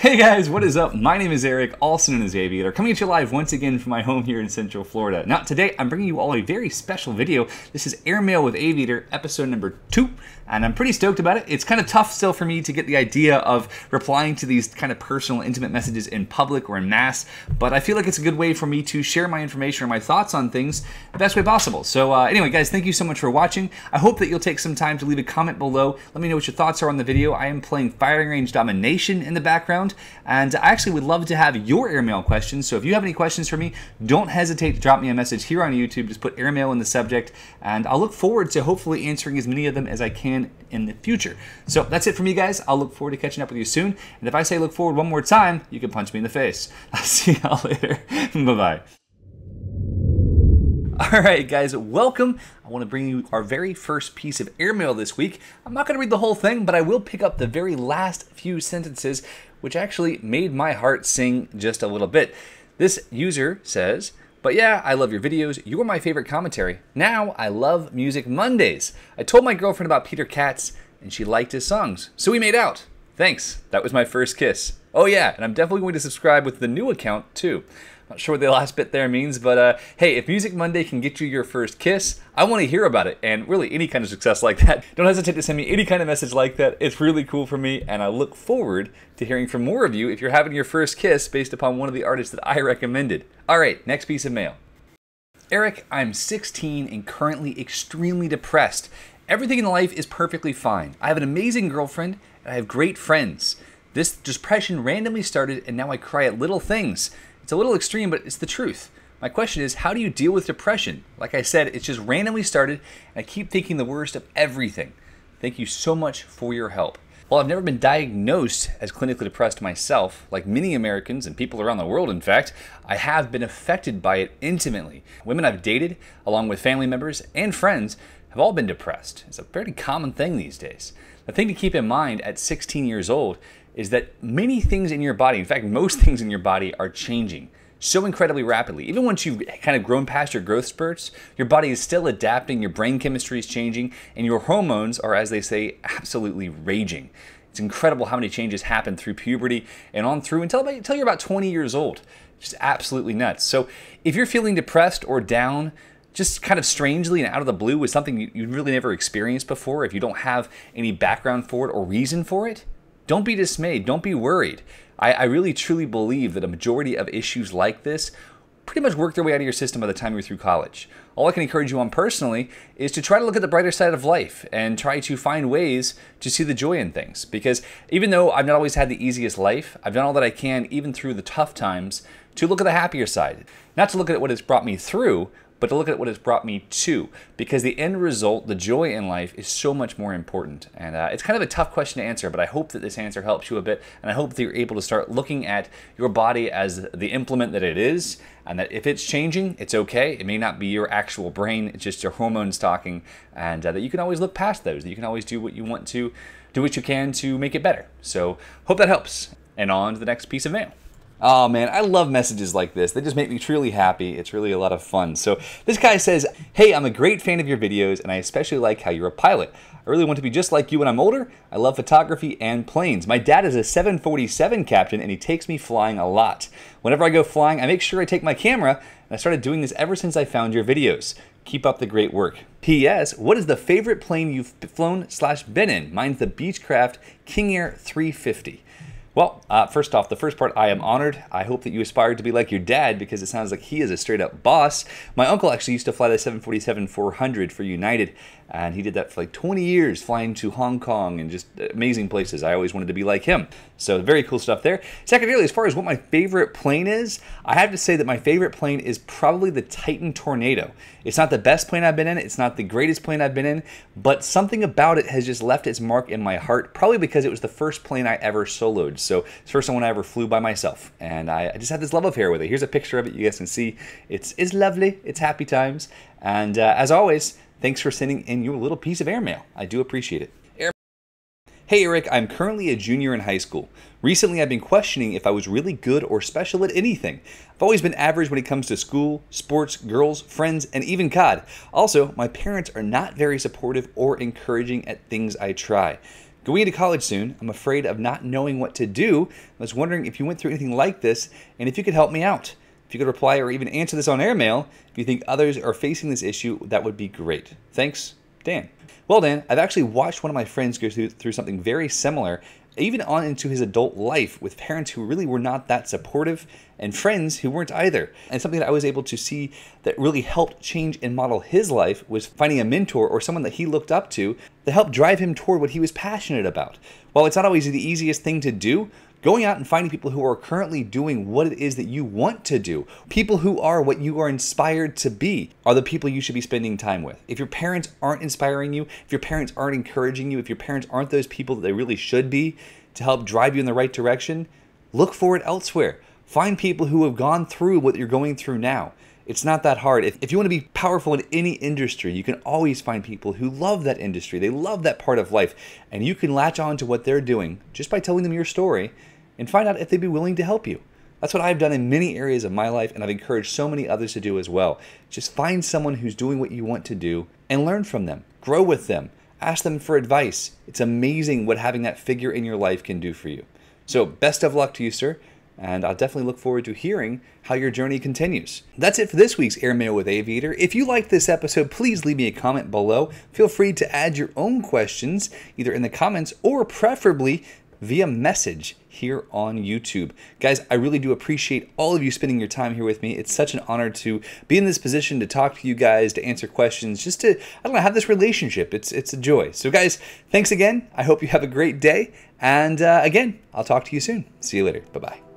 Hey guys, what is up? My name is Eric, also known as Aviator, coming at you live once again from my home here in Central Florida. Now, today I'm bringing you all a very special video. This is Airmail with Aviator, episode number two, and I'm pretty stoked about it. It's kind of tough still for me to get the idea of replying to these kind of personal, intimate messages in public or in mass, but I feel like it's a good way for me to share my information or my thoughts on things the best way possible. So, uh, anyway, guys, thank you so much for watching. I hope that you'll take some time to leave a comment below. Let me know what your thoughts are on the video. I am playing Firing Range Domination in the background, and I actually would love to have your airmail questions. So if you have any questions for me, don't hesitate to drop me a message here on YouTube. Just put airmail in the subject, and I'll look forward to hopefully answering as many of them as I can in the future. So that's it from me, guys. I'll look forward to catching up with you soon. And if I say look forward one more time, you can punch me in the face. I'll see y'all later. bye bye. All right, guys, welcome. I want to bring you our very first piece of airmail this week. I'm not going to read the whole thing, but I will pick up the very last few sentences, which actually made my heart sing just a little bit. This user says, but yeah, I love your videos. You are my favorite commentary. Now I love Music Mondays. I told my girlfriend about Peter Katz, and she liked his songs, so we made out. Thanks. That was my first kiss. Oh yeah, and I'm definitely going to subscribe with the new account too. Not sure what the last bit there means, but uh, hey, if Music Monday can get you your first kiss, I want to hear about it. And really, any kind of success like that. Don't hesitate to send me any kind of message like that. It's really cool for me, and I look forward to hearing from more of you if you're having your first kiss based upon one of the artists that I recommended. All right, next piece of mail. Eric, I'm 16 and currently extremely depressed. Everything in life is perfectly fine. I have an amazing girlfriend and I have great friends. This depression randomly started and now I cry at little things. It's a little extreme, but it's the truth. My question is, how do you deal with depression? Like I said, it's just randomly started and I keep thinking the worst of everything. Thank you so much for your help. While I've never been diagnosed as clinically depressed myself, like many Americans and people around the world, in fact, I have been affected by it intimately. Women I've dated, along with family members and friends, have all been depressed. It's a very common thing these days. The thing to keep in mind at 16 years old is that many things in your body, in fact, most things in your body, are changing so incredibly rapidly. Even once you've kind of grown past your growth spurts, your body is still adapting, your brain chemistry is changing, and your hormones are, as they say, absolutely raging. It's incredible how many changes happen through puberty and on through until, about, until you're about 20 years old. Just absolutely nuts. So if you're feeling depressed or down, just kind of strangely and out of the blue with something you, you really never experienced before, if you don't have any background for it or reason for it, don't be dismayed. Don't be worried. I, I really truly believe that a majority of issues like this pretty much work their way out of your system by the time you're through college. All I can encourage you on personally is to try to look at the brighter side of life and try to find ways to see the joy in things. Because even though I've not always had the easiest life, I've done all that I can, even through the tough times, to look at the happier side. Not to look at what has brought me through, but to look at what has brought me to. Because the end result, the joy in life, is so much more important. And uh, it's kind of a tough question to answer, but I hope that this answer helps you a bit. And I hope that you're able to start looking at your body as the implement that it is. And that if it's changing, it's okay. It may not be your actual brain, it's just your hormones talking. And uh, that you can always look past those, that you can always do what you want to, do what you can to make it better. So, hope that helps. And on to the next piece of mail. Oh man, I love messages like this. They just make me truly happy. It's really a lot of fun. So this guy says, Hey, I'm a great fan of your videos and I especially like how you're a pilot. I really want to be just like you when I'm older. I love photography and planes. My dad is a 747 captain and he takes me flying a lot. Whenever I go flying, I make sure I take my camera and I started doing this ever since I found your videos. Keep up the great work. P.S. What is the favorite plane you've flown slash been in? Mine's the Beechcraft King Air 350. Well, uh, first off, the first part, I am honored. I hope that you aspire to be like your dad because it sounds like he is a straight up boss. My uncle actually used to fly the 747 400 for United, and he did that for like 20 years, flying to Hong Kong and just amazing places. I always wanted to be like him. So, very cool stuff there. Secondarily, as far as what my favorite plane is, I have to say that my favorite plane is probably the Titan Tornado. It's not the best plane I've been in, it's not the greatest plane I've been in, but something about it has just left its mark in my heart, probably because it was the first plane I ever soloed. So, it's the first one I ever flew by myself, and I, I just had this love affair with it. Here's a picture of it, you guys can see. It's, it's lovely, it's happy times, and uh, as always, Thanks for sending in your little piece of airmail. I do appreciate it. Hey Eric, I'm currently a junior in high school. Recently, I've been questioning if I was really good or special at anything. I've always been average when it comes to school, sports, girls, friends, and even COD. Also, my parents are not very supportive or encouraging at things I try. Going into college soon, I'm afraid of not knowing what to do. I was wondering if you went through anything like this and if you could help me out. If you could reply or even answer this on airmail, if you think others are facing this issue, that would be great. Thanks, Dan. Well, Dan, I've actually watched one of my friends go through, through something very similar, even on into his adult life with parents who really were not that supportive and friends who weren't either. And something that I was able to see that really helped change and model his life was finding a mentor or someone that he looked up to that helped drive him toward what he was passionate about. While it's not always the easiest thing to do, going out and finding people who are currently doing what it is that you want to do, people who are what you are inspired to be, are the people you should be spending time with. If your parents aren't inspiring you, if your parents aren't encouraging you, if your parents aren't those people that they really should be to help drive you in the right direction, look for it elsewhere. Find people who have gone through what you're going through now. It's not that hard. If, if you want to be powerful in any industry, you can always find people who love that industry. They love that part of life. And you can latch on to what they're doing just by telling them your story and find out if they'd be willing to help you. That's what I've done in many areas of my life, and I've encouraged so many others to do as well. Just find someone who's doing what you want to do and learn from them, grow with them, ask them for advice. It's amazing what having that figure in your life can do for you. So, best of luck to you, sir and I'll definitely look forward to hearing how your journey continues. That's it for this week's Airmail with Aviator. If you liked this episode, please leave me a comment below. Feel free to add your own questions either in the comments or preferably via message here on YouTube. Guys, I really do appreciate all of you spending your time here with me. It's such an honor to be in this position to talk to you guys, to answer questions, just to, I don't know, have this relationship. It's, it's a joy. So guys, thanks again. I hope you have a great day. And uh, again, I'll talk to you soon. See you later. Bye-bye.